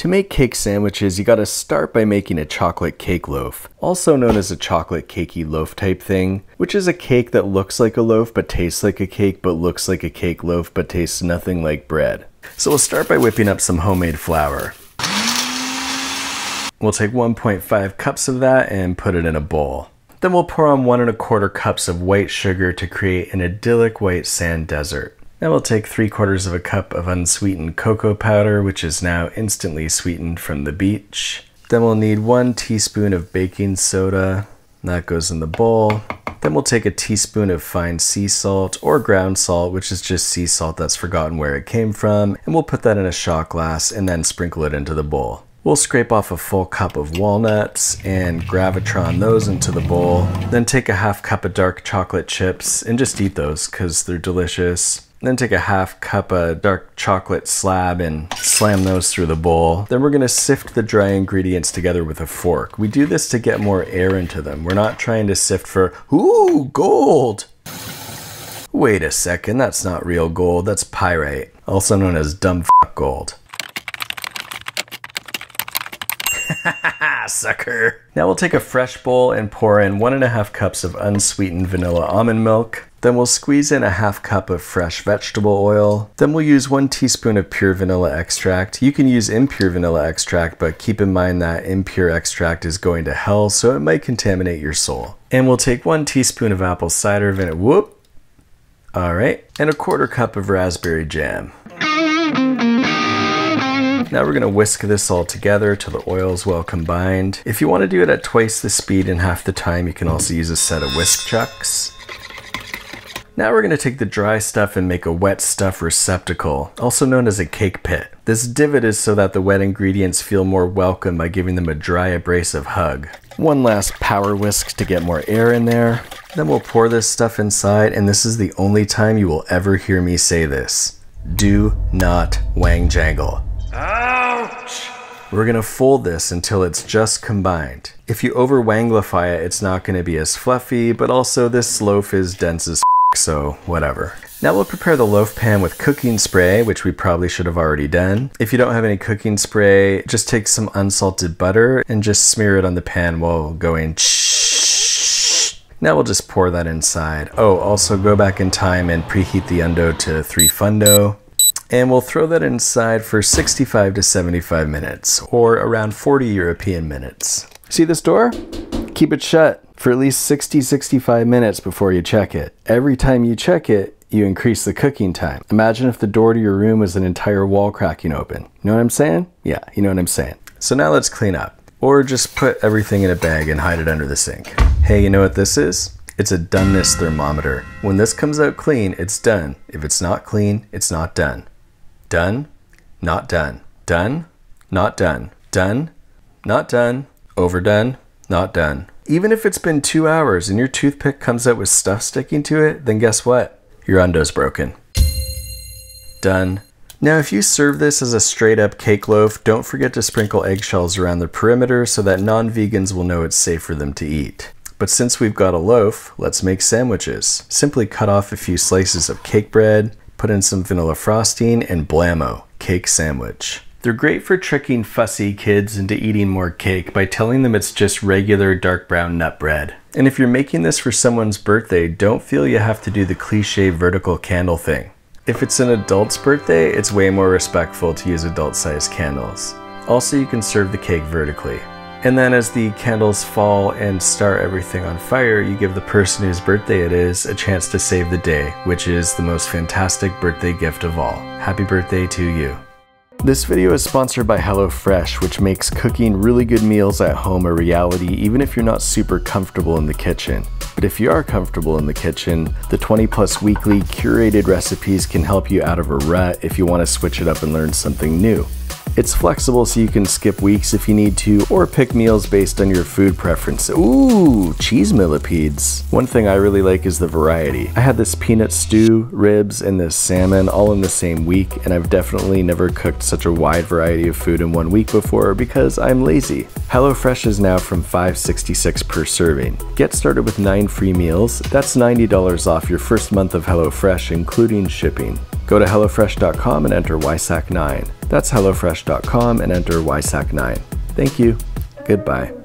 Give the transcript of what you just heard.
To make cake sandwiches, you gotta start by making a chocolate cake loaf, also known as a chocolate cakey loaf type thing, which is a cake that looks like a loaf but tastes like a cake but looks like a cake loaf but tastes nothing like bread. So we'll start by whipping up some homemade flour. We'll take 1.5 cups of that and put it in a bowl. Then we'll pour on one and a quarter cups of white sugar to create an idyllic white sand desert. Then we'll take 3 quarters of a cup of unsweetened cocoa powder, which is now instantly sweetened from the beach. Then we'll need 1 teaspoon of baking soda. That goes in the bowl. Then we'll take a teaspoon of fine sea salt or ground salt, which is just sea salt that's forgotten where it came from, and we'll put that in a shot glass and then sprinkle it into the bowl. We'll scrape off a full cup of walnuts and gravitron those into the bowl. Then take a half cup of dark chocolate chips and just eat those because they're delicious. Then take a half cup of dark chocolate slab and slam those through the bowl. Then we're gonna sift the dry ingredients together with a fork. We do this to get more air into them. We're not trying to sift for, ooh, gold. Wait a second, that's not real gold, that's pyrite, also known as dumb gold. Sucker. Now we'll take a fresh bowl and pour in one and a half cups of unsweetened vanilla almond milk. Then we'll squeeze in a half cup of fresh vegetable oil. Then we'll use one teaspoon of pure vanilla extract. You can use impure vanilla extract, but keep in mind that impure extract is going to hell, so it might contaminate your soul. And we'll take one teaspoon of apple cider vinegar. Whoop! All right, and a quarter cup of raspberry jam. Now we're going to whisk this all together till the oil is well combined. If you want to do it at twice the speed and half the time, you can also use a set of whisk chucks. Now we're going to take the dry stuff and make a wet stuff receptacle, also known as a cake pit. This divot is so that the wet ingredients feel more welcome by giving them a dry abrasive hug. One last power whisk to get more air in there. Then we'll pour this stuff inside and this is the only time you will ever hear me say this. Do not wang jangle. Ouch! We're gonna fold this until it's just combined. If you over wanglify it, it's not gonna be as fluffy, but also this loaf is dense as so whatever. Now we'll prepare the loaf pan with cooking spray, which we probably should have already done. If you don't have any cooking spray, just take some unsalted butter and just smear it on the pan while going now we'll just pour that inside. Oh, also go back in time and preheat the undo to 3 fundo. And we'll throw that inside for 65 to 75 minutes, or around 40 European minutes. See this door? Keep it shut for at least 60 65 minutes before you check it. Every time you check it, you increase the cooking time. Imagine if the door to your room was an entire wall cracking open. You know what I'm saying? Yeah, you know what I'm saying. So now let's clean up. Or just put everything in a bag and hide it under the sink. Hey, you know what this is? It's a doneness thermometer. When this comes out clean, it's done. If it's not clean, it's not done. Done, not done. Done, not done. Done, not done. Overdone, not done. Even if it's been two hours and your toothpick comes out with stuff sticking to it, then guess what? Your undo's broken. Done. Now, if you serve this as a straight up cake loaf, don't forget to sprinkle eggshells around the perimeter so that non vegans will know it's safe for them to eat. But since we've got a loaf, let's make sandwiches. Simply cut off a few slices of cake bread, Put in some vanilla frosting and blammo, cake sandwich. They're great for tricking fussy kids into eating more cake by telling them it's just regular dark brown nut bread. And if you're making this for someone's birthday, don't feel you have to do the cliche vertical candle thing. If it's an adult's birthday, it's way more respectful to use adult sized candles. Also, you can serve the cake vertically. And then as the candles fall and start everything on fire, you give the person whose birthday it is a chance to save the day, which is the most fantastic birthday gift of all. Happy birthday to you. This video is sponsored by HelloFresh, which makes cooking really good meals at home a reality even if you're not super comfortable in the kitchen. But if you are comfortable in the kitchen, the 20 plus weekly curated recipes can help you out of a rut if you want to switch it up and learn something new. It's flexible so you can skip weeks if you need to, or pick meals based on your food preference. Ooh, cheese millipedes. One thing I really like is the variety. I had this peanut stew, ribs, and this salmon all in the same week, and I've definitely never cooked such a wide variety of food in one week before because I'm lazy. HelloFresh is now from $5.66 per serving. Get started with 9 free meals. That's $90 off your first month of HelloFresh, including shipping. Go to HelloFresh.com and enter YSAC9. That's HelloFresh.com and enter YSAC9. Thank you. Goodbye.